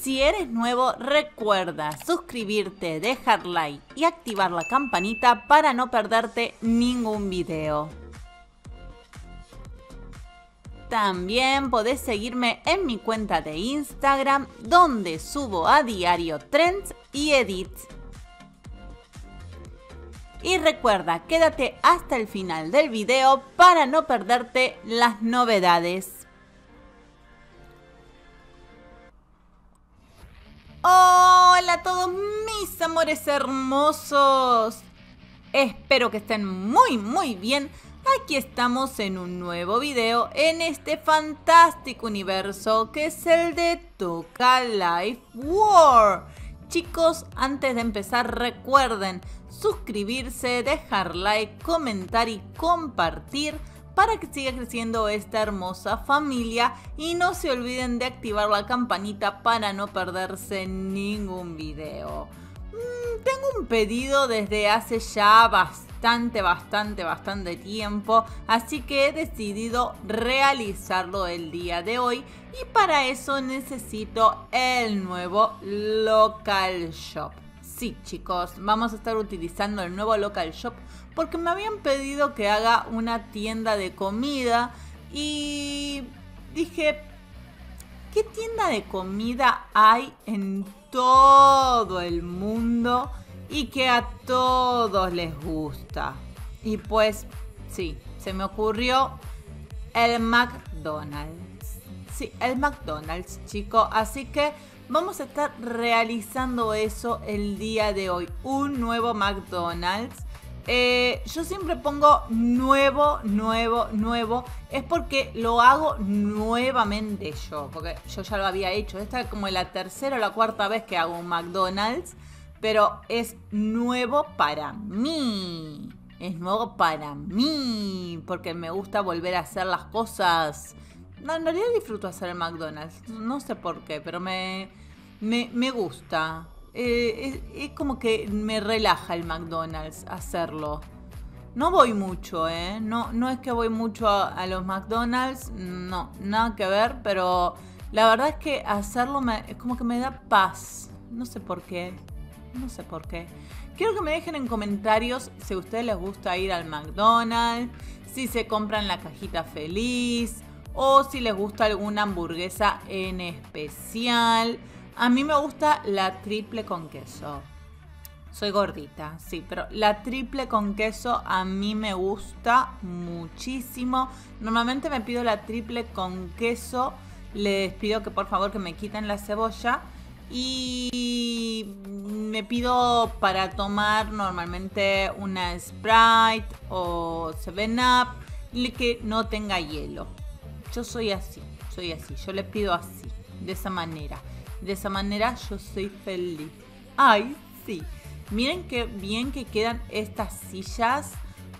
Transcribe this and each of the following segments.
Si eres nuevo, recuerda suscribirte, dejar like y activar la campanita para no perderte ningún video. También podés seguirme en mi cuenta de Instagram donde subo a diario trends y edits. Y recuerda, quédate hasta el final del video para no perderte las novedades. Hola a todos mis amores hermosos. Espero que estén muy muy bien. Aquí estamos en un nuevo video en este fantástico universo que es el de Toca Life War. Chicos, antes de empezar recuerden suscribirse, dejar like, comentar y compartir para que siga creciendo esta hermosa familia y no se olviden de activar la campanita para no perderse ningún video. Mm, tengo un pedido desde hace ya bastante, bastante, bastante tiempo, así que he decidido realizarlo el día de hoy y para eso necesito el nuevo local shop. Sí, chicos, vamos a estar utilizando el nuevo local shop porque me habían pedido que haga una tienda de comida y dije, ¿qué tienda de comida hay en todo el mundo y que a todos les gusta? Y pues sí, se me ocurrió el McDonald's. Sí, el McDonald's, chicos. Así que vamos a estar realizando eso el día de hoy. Un nuevo McDonald's eh, yo siempre pongo nuevo, nuevo, nuevo. Es porque lo hago nuevamente yo. Porque yo ya lo había hecho. Esta es como la tercera o la cuarta vez que hago un McDonald's. Pero es nuevo para mí. Es nuevo para mí. Porque me gusta volver a hacer las cosas. No, en realidad disfruto hacer el McDonald's. No sé por qué, pero me, me, me gusta. Eh, es, como que me relaja el McDonald's hacerlo. No voy mucho, ¿eh? No, no es que voy mucho a, los McDonald's, no, nada que ver, pero la verdad es que hacerlo me, es como que me da paz. No sé por qué, no sé por qué. Quiero que me dejen en comentarios si a ustedes les gusta ir al McDonald's, si se compran la cajita feliz o si les gusta alguna hamburguesa en especial. A mí me gusta la triple con queso. Soy gordita, sí, pero la triple con queso a mí me gusta muchísimo. Normalmente me pido la triple con queso. Les pido que por favor que me quiten la cebolla. Y me pido para tomar normalmente una Sprite o 7-Up que no tenga hielo. Yo soy así, soy así. Yo le pido así, de esa manera. De esa manera yo soy feliz. Ay, sí. Miren qué bien que quedan estas sillas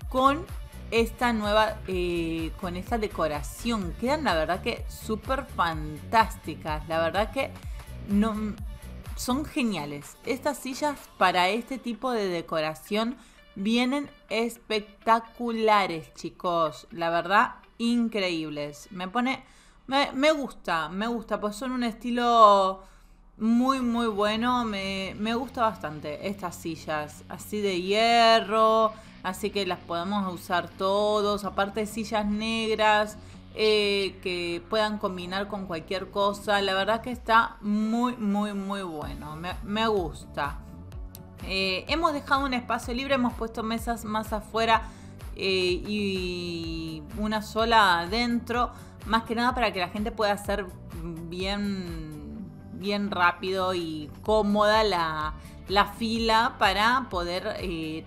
con esta nueva, eh, con esta decoración. Quedan la verdad que súper fantásticas. La verdad que no, son geniales. Estas sillas para este tipo de decoración vienen espectaculares, chicos. La verdad, increíbles. Me pone me, gusta, me gusta, pues son un estilo muy, muy bueno. Me, gusta bastante estas sillas, así de hierro, así que las podemos usar todos. Aparte, sillas negras eh, que puedan combinar con cualquier cosa. La verdad que está muy, muy, muy bueno. Me, gusta. Eh, hemos dejado un espacio libre, hemos puesto mesas más afuera eh, y una sola adentro más que nada para que la gente pueda hacer bien, bien rápido y cómoda la, fila para poder eh,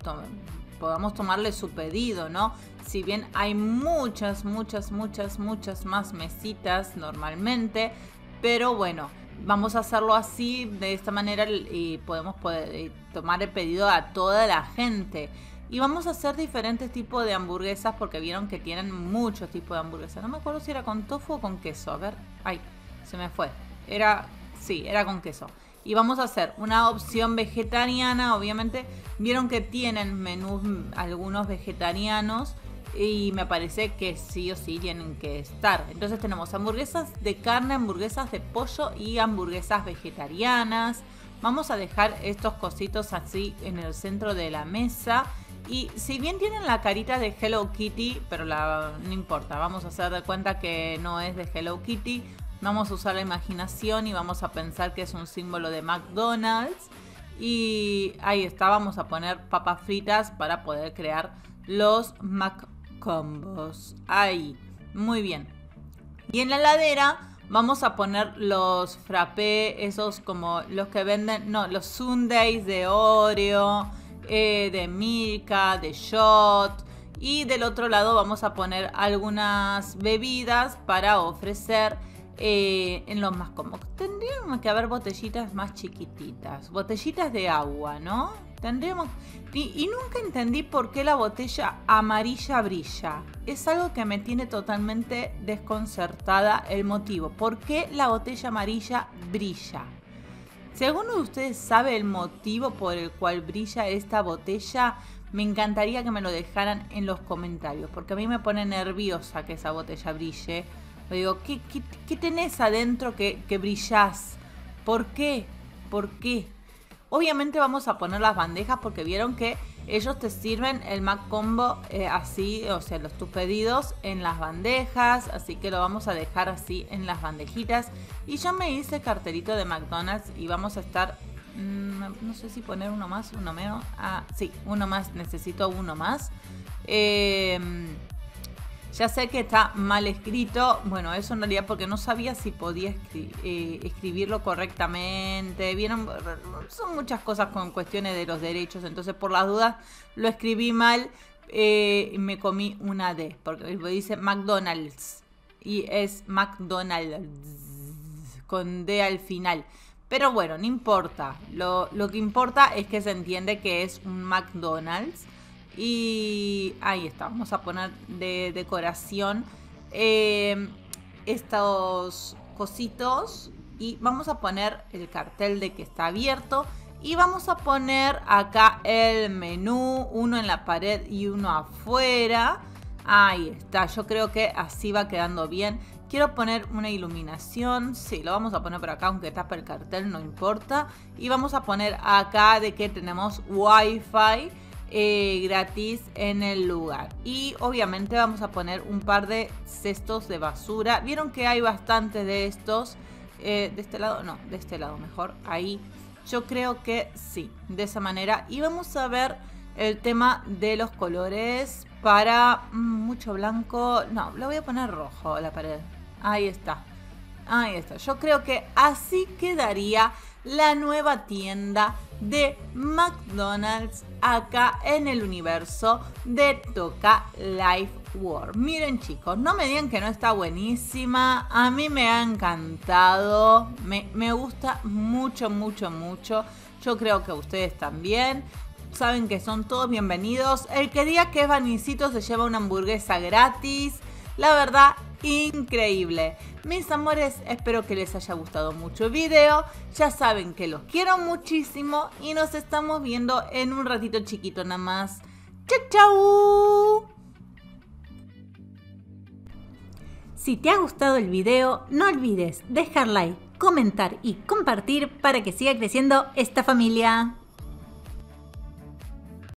podamos tomarle su pedido, ¿no? Si bien hay muchas, muchas, muchas, muchas más mesitas normalmente, pero bueno, vamos a hacerlo así, de esta manera y podemos poder, eh, tomar el pedido a toda la gente. Y vamos a hacer diferentes tipos de hamburguesas porque vieron que tienen muchos tipos de hamburguesas. No me acuerdo si era con tofu o con queso. A ver, ay, se me fue. Era, sí, era con queso. Y vamos a hacer una opción vegetariana, obviamente. Vieron que tienen menús algunos vegetarianos y me parece que sí o sí tienen que estar. Entonces tenemos hamburguesas de carne, hamburguesas de pollo y hamburguesas vegetarianas. Vamos a dejar estos cositos así en el centro de la mesa. Y si bien tienen la carita de Hello Kitty, pero no importa, vamos a hacer de cuenta que no es de Hello Kitty. Vamos a usar la imaginación y vamos a pensar que es un símbolo de McDonald's. Y ahí está, vamos a poner papas fritas para poder crear los Mac combos. Ahí, muy bien. Y en la ladera vamos a poner los frappé, esos como los que venden, no, los sundays de Oreo, eh, de Milka, de Shot. Y del otro lado vamos a poner algunas bebidas para ofrecer eh, en los más cómodos. Tendríamos que haber botellitas más chiquititas, botellitas de agua, ¿no? Tendríamos... Y, nunca entendí por qué la botella amarilla brilla. Es algo que me tiene totalmente desconcertada el motivo. ¿Por qué la botella amarilla brilla? Si alguno de ustedes sabe el motivo por el cual brilla esta botella, me encantaría que me lo dejaran en los comentarios, porque a mí me pone nerviosa que esa botella brille. Le digo, ¿qué, tenés adentro que, que brillás? ¿Por qué? ¿Por qué? Obviamente vamos a poner las bandejas porque vieron que ellos te sirven el Mac Combo eh, así, o sea, los tus pedidos en las bandejas, así que lo vamos a dejar así en las bandejitas. Y yo me hice carterito de McDonald's y vamos a estar, mm, no sé si poner uno más, uno menos. Ah, sí, uno más, necesito uno más. Eh, ya sé que está mal escrito, bueno, eso en realidad porque no sabía si podía eh, escribirlo correctamente. Vieron, son muchas cosas con cuestiones de los derechos, entonces por las dudas lo escribí mal eh, me comí una D, porque dice McDonald's y es McDonald's con D al final. Pero bueno, no importa. Lo, lo que importa es que se entiende que es un McDonald's. Y ahí está, vamos a poner de decoración eh, estos cositos y vamos a poner el cartel de que está abierto y vamos a poner acá el menú, uno en la pared y uno afuera. Ahí está, yo creo que así va quedando bien. Quiero poner una iluminación, sí, lo vamos a poner por acá, aunque tapa el cartel, no importa. Y vamos a poner acá de que tenemos wifi eh, gratis en el lugar. Y obviamente vamos a poner un par de cestos de basura. Vieron que hay bastante de estos. Eh, de este lado, no, de este lado mejor. Ahí. Yo creo que sí, de esa manera. Y vamos a ver el tema de los colores para mm, mucho blanco. No, lo voy a poner rojo la pared. Ahí está. Ahí está. Yo creo que así quedaría la nueva tienda de McDonald's acá en el universo de Toca Life World. Miren chicos, no me digan que no está buenísima. A mí me ha encantado. Me, me gusta mucho, mucho, mucho. Yo creo que ustedes también. Saben que son todos bienvenidos. El que diga que es vanicito se lleva una hamburguesa gratis. La verdad, increíble. Mis amores, espero que les haya gustado mucho el video. Ya saben que los quiero muchísimo y nos estamos viendo en un ratito chiquito nada más. ¡Chao, chao! Si te ha gustado el video, no olvides dejar like, comentar y compartir para que siga creciendo esta familia.